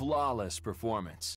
flawless performance.